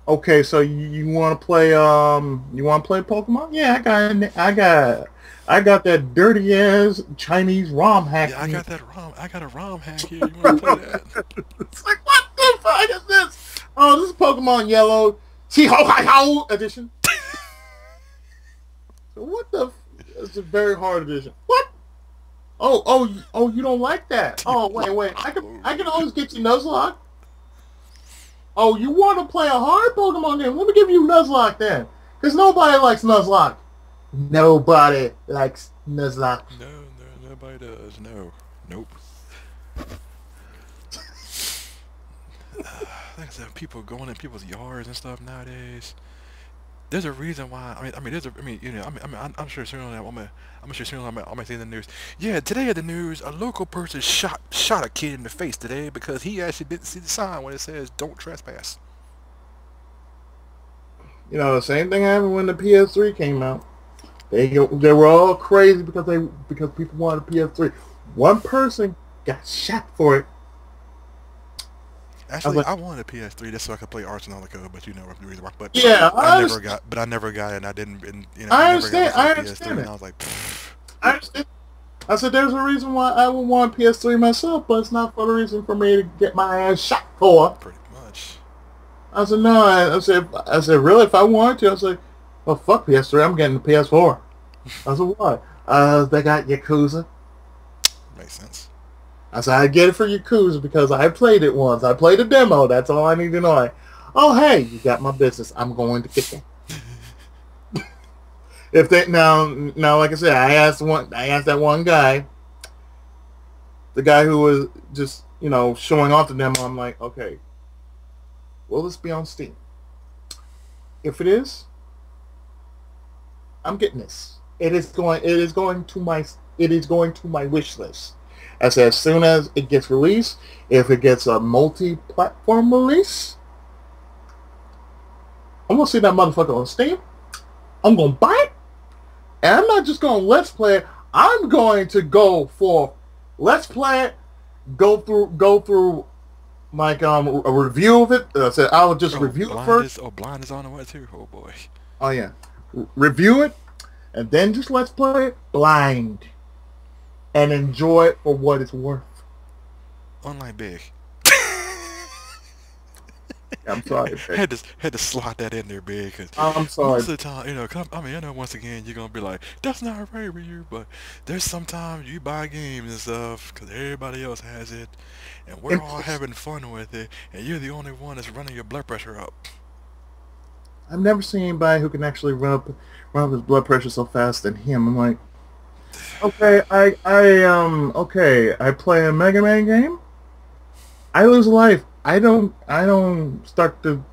okay, so you, you want to play um, you want to play Pokemon? Yeah, I got, I got, I got that dirty ass Chinese ROM hack. yeah, I got that ROM. I got a ROM hack here. You want to play that? It's like what the fuck is this? Oh, this is Pokemon Yellow, Chi Ho Hi Ho edition. so what the? f- It's a very hard edition. What? Oh, oh, oh! You don't like that? Oh, wait, wait. I can, I can always get you Nuzlocke. Oh, you want to play a hard Pokemon game? Let me give you Nuzlocke then, because nobody likes Nuzlocke. Nobody likes Nuzlocke. No, no, nobody does. No, nope. like I said, people going in people's yards and stuff nowadays. There's a reason why. I mean, I mean, there's a. I mean, you know, I mean, I mean I'm, I'm sure soon. I'm gonna, I'm sure soon. I'm gonna see in the news. Yeah, today at the news, a local person shot shot a kid in the face today because he actually didn't see the sign when it says "Don't trespass." You know, the same thing happened when the PS3 came out. They they were all crazy because they because people wanted a PS3. One person got shot for it. Actually, like- I wanted a PS3 just so I could play Arsenal Code, but you know the reason why. But Yeah, I I never got. But I never got it. and I didn't. And, you know, I never got understand- I understand PS3, it. and I was like, "Pfft." I understand. I said there's a reason why I would want PS3 myself, but it's not for the reason for me to get my ass shot for. pretty much. I said no. I, I said I said really if I wanted to, I said, well fuck PS3, I'm getting the PS4. I said why? Uh, they got Yakuza. Makes sense. I said I get it for Yakuza because I played it once. I played a demo. That's all I need to know. Oh hey, you got my business. I'm going to get that. if they now now like I said, I asked one. I asked that one guy. The guy who was just you know showing off the demo. I'm like, okay, will this be on Steam? If it is, I'm getting this. It is going. It is going to my. It is going to my wish list. I said as soon as it gets released, if it gets a multi-platform release, I'm gonna see that motherfucker on Steam. I'm gonna buy it, and I'm not just gonna let's play it. I'm going to go for let's play it. Go through. Go through. Like um a review of it. I said I'll just Oh, review it first. Is, oh, blind is on the way too. Oh boy. Oh yeah, review it, and then just let's play it blind, and enjoy it for what it's worth. Unlike big. I'm sorry. had to had to slot that in there big because I'm sorry. most of the time, you know, 'cause I'm- I mean, I know once again you're gonna be like, that's not right with you, but there's sometimes you buy games and stuff because everybody else has it, and we're And all plus- having fun with it, and you're the only one that's running your blood pressure up. I've never seen anybody who can actually run up, run up his blood pressure so fast than him. I'm like, okay, I, I, um, okay, I play a Mega Man game. I lose life. I don't, I don't start to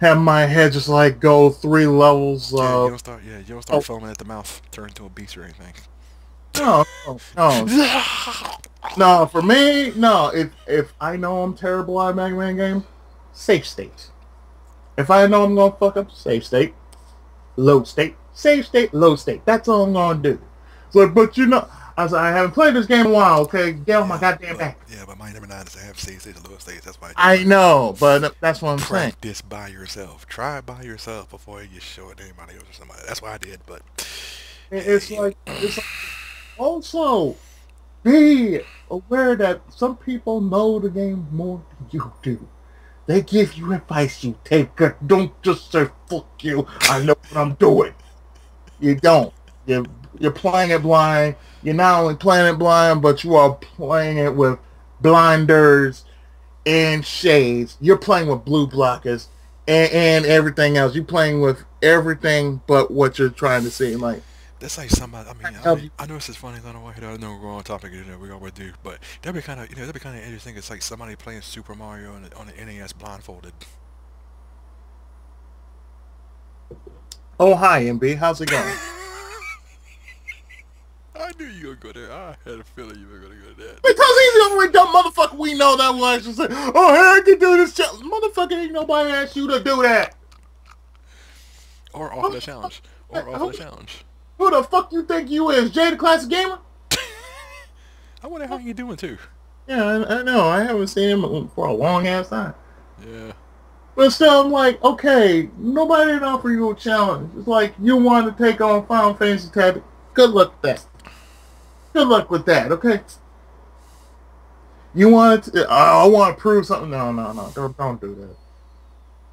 have my head just like go three levels. yeah, you don't start. Yeah, you don't start oh. foaming at the mouth, turn into a beast or anything. no, no, no, no. For me, no. If if I know I'm terrible at a Mega Man game, safe state. If I know I'm gonna fuck up, safe state, load state, safe state, load state. That's all I'm gonna do. So, but you know, I said I haven't played this game in a while. Okay, get on my goddamn back. Yeah, but my number nine is to have save states and low states. That's why I know, but that's what I'm saying. practice by yourself. Try it by yourself before you show it to anybody else or somebody. That's what I did, but It- It's like it's like, also be aware that some people know the game more than you do. They give you advice, you take it. Don't just say "fuck you." I know what I'm doing. You don't. You you're playing it blind. You're not only playing it blind, but you are playing it with blinders and shades. You're playing with blue blockers and, and everything else. You're playing with everything but what you're trying to see. Like that's like somebody. I mean, I, mean, I know this is funny. I don't know. I know we're on topic. You know, we always do, but that'd be kind of you know that'd be kind of interesting. It's like somebody playing Super Mario on the, on the NES blindfolded. Oh, hi, MB. How's it going? I knew you were gonna go there. I had a feeling you were gonna go there. because he's the only dumb motherfucker we know that will actually say, oh, hey, I can do this. challenge." Motherfucker, ain't nobody asked you to do that. Or offer the challenge. Or offer the challenge. Who the fuck you think you is? Jay the Classic Gamer? I wonder how you doing too. Yeah, I, I know. I haven't seen him for a long ass time. Yeah. But still, I'm like, okay, nobody didn't offer you a challenge. It's like you want to take on Final Fantasy Tactics. Good luck with that. Good luck with that, okay? You want to, I want to prove something. No, no, no. Don't, don't do that.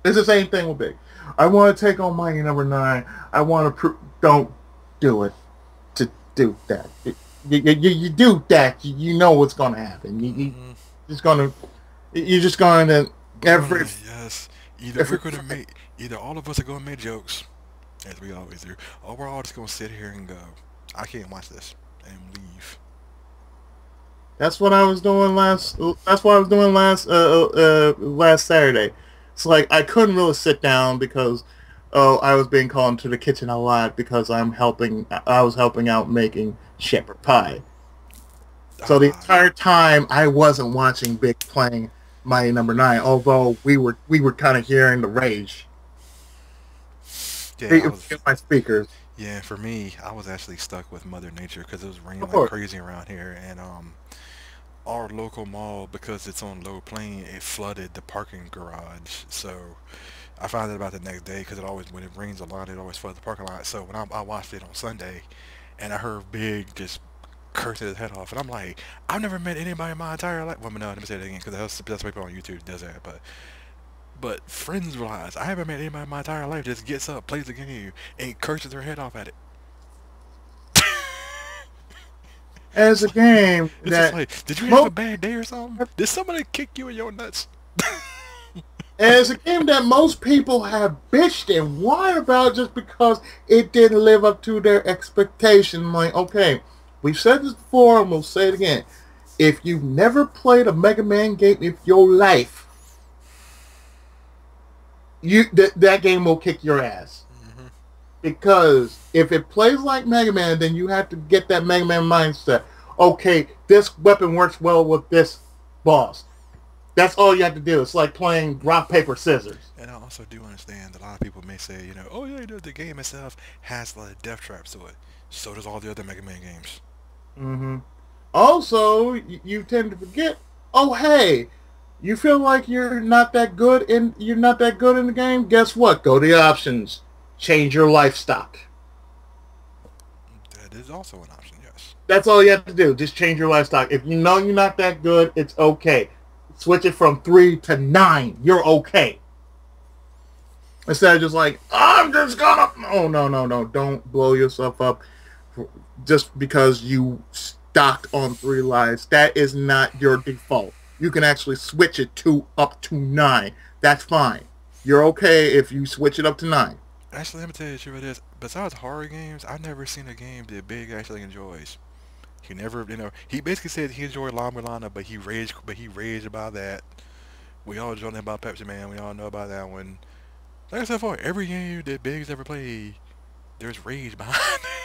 It's the same thing with Big. I want to take on Mighty Number Nine. I want to prove. Don't do it. To do that. you, you, you do that, you, you know what's gonna happen. You, you Mhm. just gonna you're just going to every Right, yes. Either every- we're gonna make, either all of us are gonna make jokes, as we always do, or we're all just gonna sit here and go, I can't watch this and leave. That's what I was doing last. That's what I was doing last uh, uh, last Saturday. It's like I couldn't really sit down because oh I was being called into the kitchen a lot because I'm helping. I was helping out making shepherd pie. So the Ah, entire time I wasn't watching Big playing Mighty Number Nine, although we were we were kind of hearing the rage yeah, I in was, my speakers. Yeah. For me, I was actually stuck with Mother Nature because it was raining Of like course. crazy around here, and um, our local mall because it's on low plane, it flooded the parking garage. So I found out about the next day because it always when it rains a lot, it always floods the parking lot. So when I, I watched it on Sunday, and I heard Big just cursing his head off, and I'm like, I've never met anybody in my entire life. Well, no, let me say that again because that's that's people on YouTube does that, but. But friends wise, I haven't met anybody in my entire life just gets up, plays the game, and curses their head off at it. As a game It's that like, did you have a bad day or something? Did somebody kick you in your nuts? as a game that most people have bitched and whined about just because it didn't live up to their expectation. Like, okay, we've said this before and we'll say it again. If you've never played a Mega Man game in your life, you th- that game will kick your ass. Mhm. Because if it plays like Mega Man, then you have to get that Mega Man mindset. Okay, this weapon works well with this boss. That's all you have to do. It's like playing rock, paper, scissors. And I also do understand that a lot of people may say, you know, oh yeah, you know, the game itself has a lot of death traps to it. So does all the other Mega Man games. Mm-hmm. Also, y- you tend to forget. Oh, hey, you feel like you're not that good in you're not that good in the game. Guess what? Go to the options. Change your life stock. That is also an option, yes. That's all you have to do. Just change your life stock. If you know you're not that good, it's okay. Switch it from three to nine. You're okay. Instead of just like, I'm just gonna. Oh no no no! Don't blow yourself up just because you stocked on three lives. That is not your default. You can actually switch it to up to nine. That's fine. You're okay if you switch it up to nine. Actually, let me tell you the truth. It is. Besides horror games, I've never seen a game that Big actually enjoys. He never, you know, he basically said he enjoyed La Mulana, but he raged, but he raged about that. We all know about Pepsi Man. We all know about that one. Like I said before, every game that Big's ever played, there's rage behind it.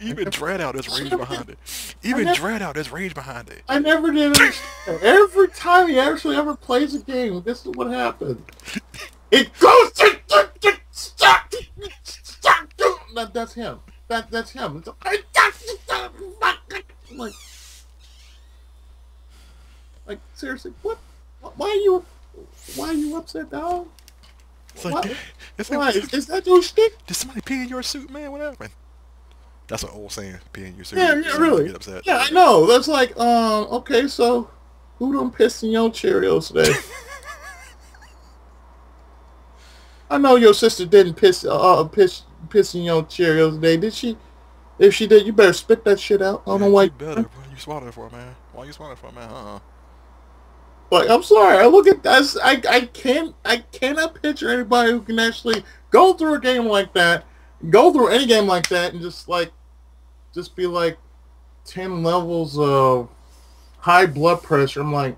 Even Dread Out, there's rage behind it. Even never- Dread Out, there's rage behind it. I never did understand. Every time he actually ever plays a game, this is what happens. It goes to, to, to stop, stop, that, that's him. That that's him. It's, I got to stop, like, like seriously, what? Why are you? Why are you upset, dog? It's like, What? it's Why like, is, is that your stick? did somebody pee in your suit, man? What happened? That's an old saying, in your suit. Yeah, yeah, really. Get upset. Yeah, I know. That's like, um, okay, so who done pissed in your Cheerios today? I know your sister didn't piss uh piss piss in your Cheerios today, did she? If she did, you better spit that shit out. I don't know why. You better. What you swallowed for, man? Why you swallowed for, man? Uh-uh. Like, I'm sorry. I look at that. I I can't. I cannot picture anybody who can actually go through a game like that, go through any game like that, and just like, just be like, ten levels of high blood pressure. I'm like,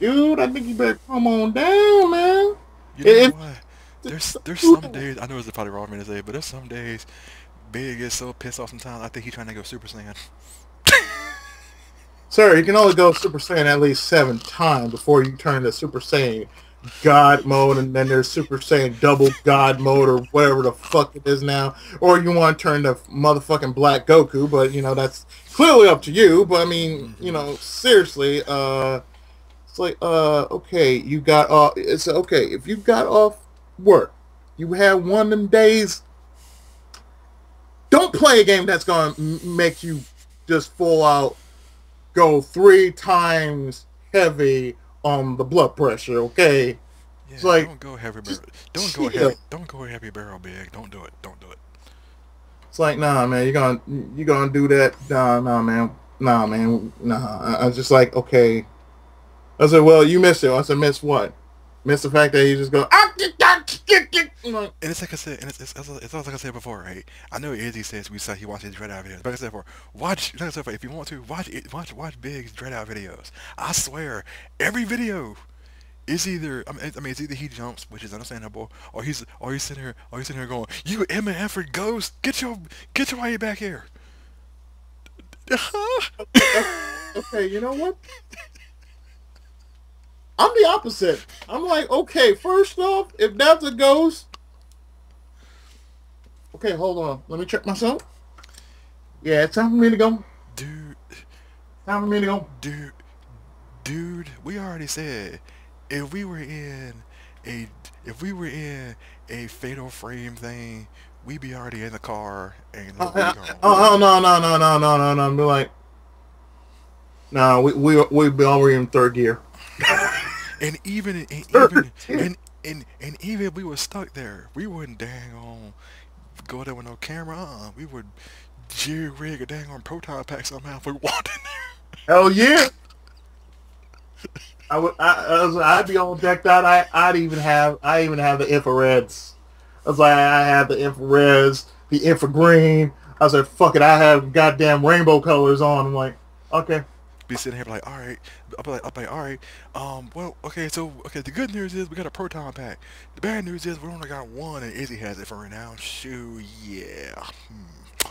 dude, I think you better come on down, man. You know It- what? There's there's some days I know it's probably wrong for me to say, but there's some days Big gets so pissed off sometimes. I think he's trying to go Super Saiyan. Sir, you can only go Super Saiyan at least seven times before you turn to Super Saiyan God mode, and then there's Super Saiyan Double God mode, or whatever the fuck it is now. Or you want to turn to motherfucking Black Goku, but you know that's clearly up to you. But I mean, you know, seriously, uh, it's like, uh, okay, you got off. It's okay if you got off work, you had one of them days. Don't play a game that's gonna m- make you just full out go three times heavy on the blood pressure, okay? Yeah, like, don't go heavy barrel. Don't go heavy. Don't go heavy barrel big. Don't do it. Don't do it. It's like, nah, man, you're gonna you gonna do that? Nah, nah, man, nah, man, nah. I, I was just like, okay. I said, well, you missed it. I said, miss what? Miss the fact that he just go. Ah, And it's like I said, and it's, it's, it's, it's like I said before, right? I know Izzy says we saw he watches Dread Out videos. But like I said before, watch, like I said before, if you want to, watch it, watch, watch Big's Dread Out videos. I swear, every video is either, I mean, I mean, it's either he jumps, which is understandable, or he's, or he's sitting here, or he's sitting here going, "You Emma Efford ghost, get your, get your way back here." okay, you know what? I'm the opposite. I'm like, okay, first off, if that's a ghost, okay, hold on, let me check myself. Yeah, it's time for me to go. dude, Time for me to go. dude, dude, we already said if we were in a if we were in a fatal frame thing, we'd be already in the car and Oh, we gone. oh, no, no, no, no, no, no, no. Be like, no, we we we'd be already in third gear. And even and even and, and and even if we were stuck there, we wouldn't dang on go there with no camera. Uh, we would jig rig a dang on proton pack somehow if we walked in there. Hell yeah. I would. I, I was, I'd be all decked out. I I'd even have. I even have the infrareds. I was like, I have the infrareds, the infragreen. I was like, fuck it. I have goddamn rainbow colors on. I'm like, okay. Be sitting here like, all right, I'll be like, I'll be like, all right, um, well, okay, so okay, the good news is we got a proton pack. The bad news is we only got one, and Izzy has it for right now. Shoo, yeah. Hmm.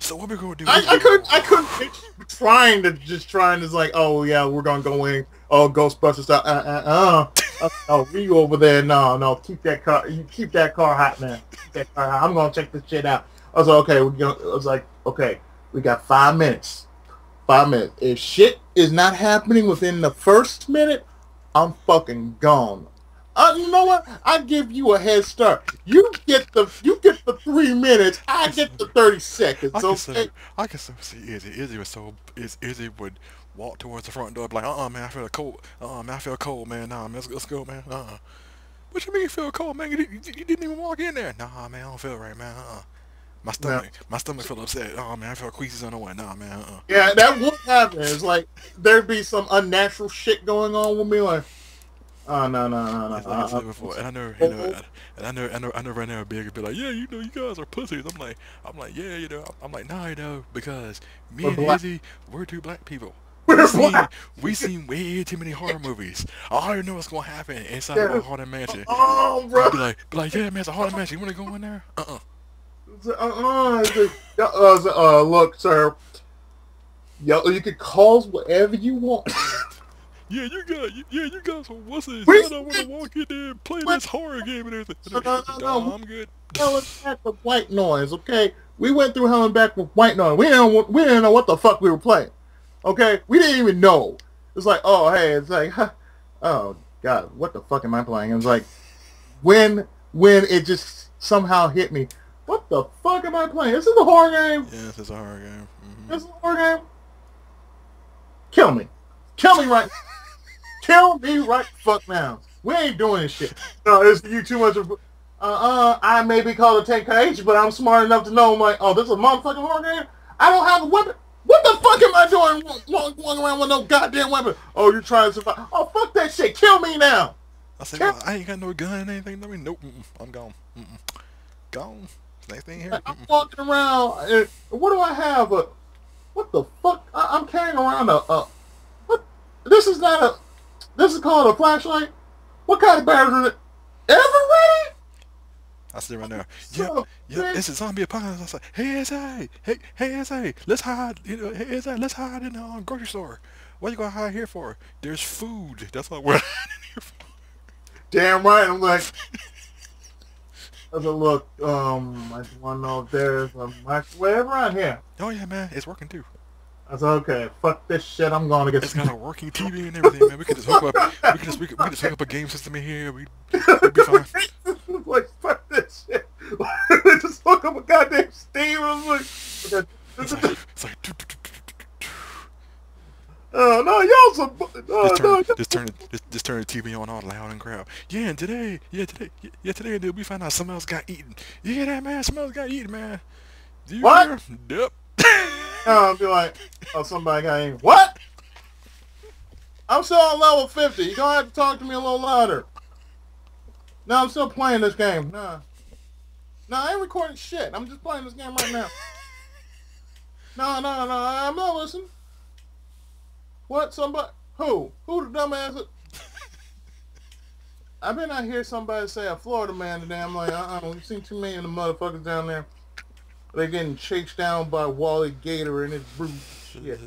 So what we gonna do? I, I couldn't. I couldn't. Trying to just trying to like, oh yeah, we're gonna go in. Oh, Ghostbusters stuff. Uh, uh, uh. uh oh, you over there? No, no. Keep that car. You keep that car hot, man. Keep that car hot. I'm gonna check this shit out. I was like, okay. We're gonna, I was like, okay. We got five minutes. Five minutes. If shit is not happening within the first minute, I'm fucking gone. Uh, you know what? I give you a head start. You get the you get the three minutes. I get the thirty seconds. I can Okay. so I can so see Izzy. Izzy was so Iz, Izzy would walk towards the front door, be like, uh, uh man, I feel cold. Uh, uh man, I feel cold, man. Nah, man, let's, let's go, man. Uh, uh what you mean you feel cold, man? You, you, you didn't even walk in there. Nah, man, I don't feel right, man. Uh, uh my stomach, my stomach feel upset. Oh man, I feel queasy on the way. Nah, man. Uh, uh Yeah, that would happen. It's like there'd be some unnatural shit going on with me. Like, oh no, no, no, no. It's like I uh, said before, and I know, you know, and I know, I know, I know right now, Big would be like, yeah, you know, you guys are pussies. I'm like, I'm like, yeah, you know, I'm like, nah, you know, because me We're and black. Izzy, we're two black people. We're We seen, black. we seen way too many horror movies. I already know what's gonna happen inside Yeah. of a haunted mansion. Oh, bro. Be like, be like, yeah, man, it's a haunted mansion. You wanna go in there? Uh-uh. Uh, uh, uh, uh, look, sir. Yo, you can call whatever you want. Yeah, you got, yeah, you got some wussies. We- I don't wanna walk in there and play What? this horror game and everything. No, no, no, no. I'm good. hell and back with white noise, okay? We went through hell and back with white noise. We didn't know, we didn't know what the fuck we were playing, okay? We didn't even know. It's like, oh, hey, it's like, huh, oh, God, what the fuck am I playing? It was like, when, when it just somehow hit me, what the fuck am I playing? This is a horror game. Yes, it's a horror game. hmm This is a horror game. Kill me. Kill me right. Kill me right fuck now. We ain't doing this shit. No, it's you too much of. Uh, uh, I may be called a 10KH, but I'm smart enough to know, I'm like, oh, this is a motherfucking horror game? I don't have a weapon. What the fuck am I doing wa- wa- walking around with no goddamn weapon? Oh, you're trying to survive. Oh, fuck that shit. Kill me now. I said, well, I ain't got no gun or anything. I mean, nope, I'm gone. Mm-mm. Gone. Next thing here. I'm walking around. And what do I have? A, what the fuck? I, I'm carrying around a, a. What? This is not a. This is called a flashlight. What kind of battery is it? Ever ready? I said right now, yep, yep, it's a zombie apocalypse. I was like, hey, SA, hey, hey, SA, let's hide, you know, hey, SA, let's hide in the um, grocery store. What you gonna hide here for? There's food. That's what we're hiding here for. Damn right. I'm like. I said, look, um, I just want to know if there's a microwave around here. Oh yeah, man, it's working too. I said, okay, fuck this shit. I'm going to get It's got a working TV and everything, man. We could just hook up, we could just, we could, we just hook up a game system in here. We, we'd be fine. like, fuck this shit. just hook up a goddamn Steam. I was like, okay, It's like, it's like, doo, doo, doo. Oh no, y'all some. Just uh, no, turn, just turn, it- just, just turn the TV on all loud and crowd. Yeah, and today, yeah, today, yeah, today, dude, we found out someone else got eaten. Yeah, that, man? Someone else got eaten, man. Do You What? hear? Yep. I'll be like, oh, somebody got eaten. What? I'm still on level 50. You're going to have to talk to me a little louder. No, I'm still playing this game. Nah. No, I ain't recording shit. I'm just playing this game right now. No, no, no, I'm not listening. What? Somebody? Who? Who the dumbass? I bet I hear somebody say a Florida man today. I'm like, uh-uh, we've seen too many of the motherfuckers down there. They're getting chased down by Wally Gator and his brood. Shit.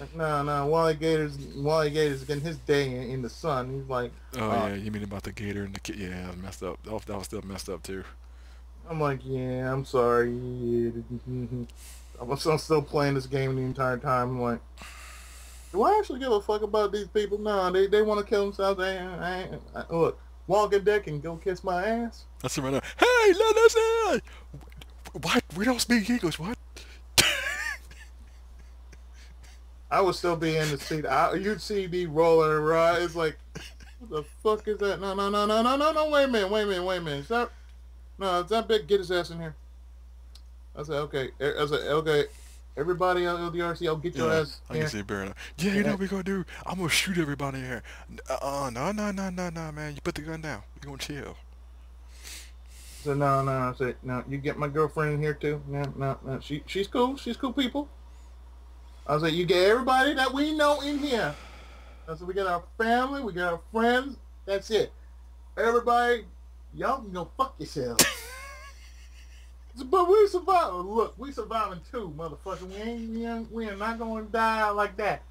Like, no, no, Wally Gator's Wally Gator's getting his day in, in the sun. He's like, Oh Uh, yeah, you mean about the gator and the kid? Yeah, messed up. That was, that was still messed up too. I'm like, yeah, I'm sorry. I'm I'm still playing this game the entire time. I'm like, do I actually give a fuck about these people? No, they they want to kill themselves. I, I, uh, look, walk a deck and go kiss my ass. That's it right now. Hey, let us in. What? We don't speak English. What? I would still be in the seat. I, you'd see me rolling around. It's like, what the fuck is that? No, no, no, no, no, no, no. Wait a minute, wait a minute, wait a minute. Is that, no, is that big? Get his ass in here. I said, okay. Er, I said, okay. Everybody on the RC, I'll get your Yeah, ass I here. can see now. Yeah, you know what we gonna do? I'm gonna shoot everybody here. Uh, no, no, no, no, no, man. You put the gun down. We gonna chill. So no, no, I said, no, you get my girlfriend in here too. No, no, no. She, she's cool. She's cool people. I said, you get everybody that we know in here. I said, we got our family, we got our friends. That's it. Everybody, y'all can go fuck yourselves. But we survived. Look, we surviving too, motherfucker. We ain't, we ain't, we are not going to die like that.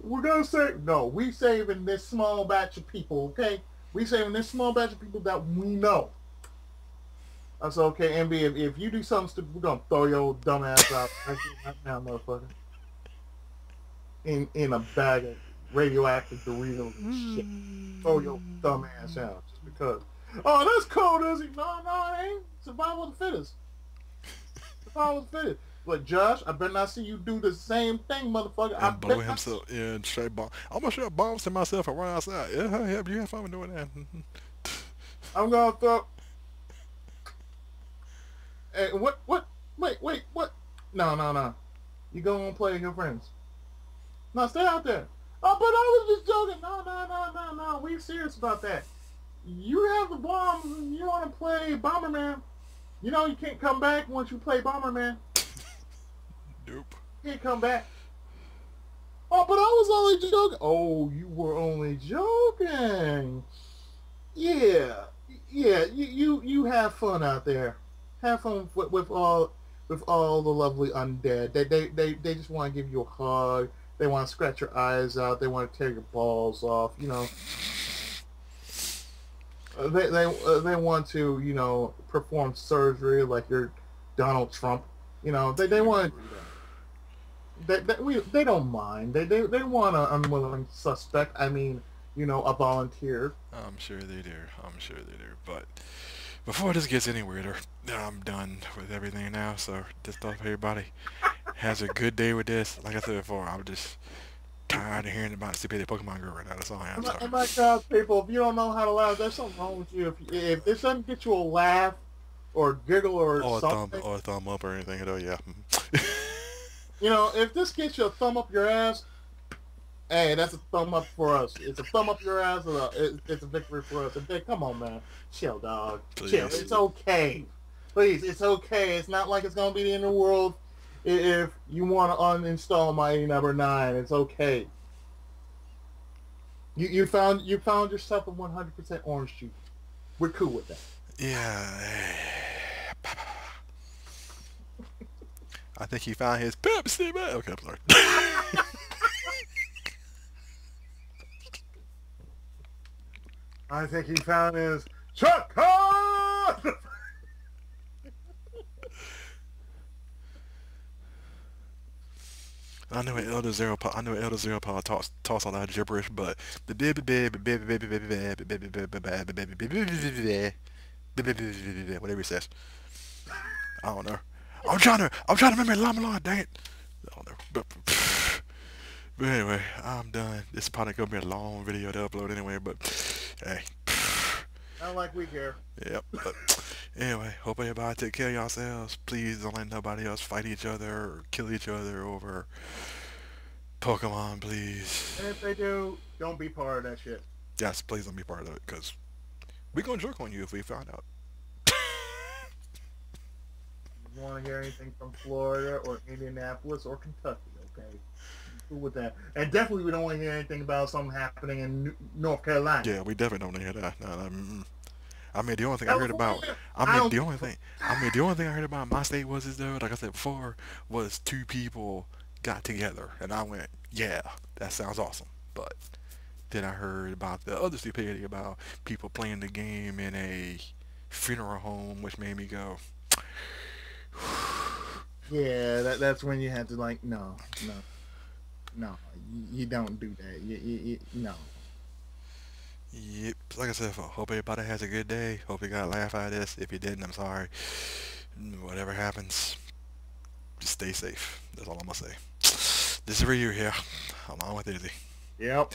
We're gonna save. No, we saving this small batch of people. Okay, we saving this small batch of people that we know. I said, okay, MB, if, if you do something stupid, we're gonna throw your old dumb ass out right now, motherfucker. In in a bag of radioactive Doritos and shit. Throw your dumb ass out just because. Oh, that's cold, is he? No, no, it ain't. Survival of the fittest. The fittest. But Josh, I better not see you do the same thing, motherfucker. I blow bet not himself. Yeah, and straight bomb. I'm gonna straight bombs to myself and run outside. Yeah, yeah, you have fun with doing that. I'm gonna throw. Hey, what? What? Wait, wait, what? No, no, no. You go and play with your friends. No, stay out there. Oh, but I was just joking. No, no, no, no, no. We serious about that. You have the bombs and you want to play Bomberman. You know you can't come back once you play Bomberman. Nope. You can't come back. Oh, but I was only joking. Oh, you were only joking. Yeah, yeah. You you, you have fun out there. Have fun with, with all with all the lovely undead. They they they, they just want to give you a hug. They want to scratch your eyes out. They want to tear your balls off. You know. Uh, They they uh, they want to you know perform surgery like you're Donald Trump. You know they they want they, they, we, they don't mind. They, they, they want an unwilling suspect. I mean, you know, a volunteer. I'm sure they do. I'm sure they do. But before this gets any weirder, I'm done with everything now. So just hope everybody has a good day with this. Like I said before, I'm just tired of hearing about stupid Pokemon Go right now. That's all I am. Sorry. and my oh God, people, if you don't know how to laugh, there's something wrong with you. If, if this doesn't get you a laugh or giggle or Or a thumb, something, or a thumb up or anything at all. Yeah. you know, if this gets you a thumb up your ass, hey, that's a thumb up for us. It's a thumb up your ass, or a, it, it's a victory for us. And then, come on, man, chill, dog, chill. It's okay. Please, it's okay. It's not like it's gonna be the end of the world if you want to uninstall Mighty Number Nine. It's okay. You you found you found yourself a 100% orange juice. We're cool with that. yeah. I think he found his Pepsi man. Okay, I'm sorry. I think he found his Chuck. I know Elder Zero I know Elder Zero Pod talks toss all that gibberish, but the whatever he says. I don't know. I'm trying to I'm trying to remember Lamalon, dang it. I don't know. But, but anyway, I'm done. This is probably gonna be a long video to upload anyway, but hey. Not like we care. Yep. Anyway, hope everybody take care of yourselves. Please don't let nobody else fight each other or kill each other over Pokemon, please. And if they do, don't be part of that shit. Yes, please don't be part of it, because we gonna jerk on you if we find out. you want to hear anything from Florida or Indianapolis or Kentucky, okay? Cool with that. And definitely we don't want to hear anything about something happening in North Carolina. Yeah, we definitely don't want to hear that. No, no, I mean, the only thing I heard about, I mean, the only thing, I mean, the only thing I heard about my state was is though, like I said before, was two people got together, and I went, yeah, that sounds awesome. But then I heard about the other stupidity about people playing the game in a funeral home, which made me go. yeah, that, that's when you have to like, no, no, no, you, don't do that. You, you, you, no. Yep, like I said, hope everybody has a good day. Hope you got a laugh out of this. If you didn't, I'm sorry. Whatever happens, just stay safe. That's all I'm gonna say. This is Ryu here, along with Izzy. Yep.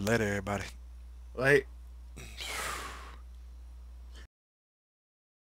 Later, everybody. Late.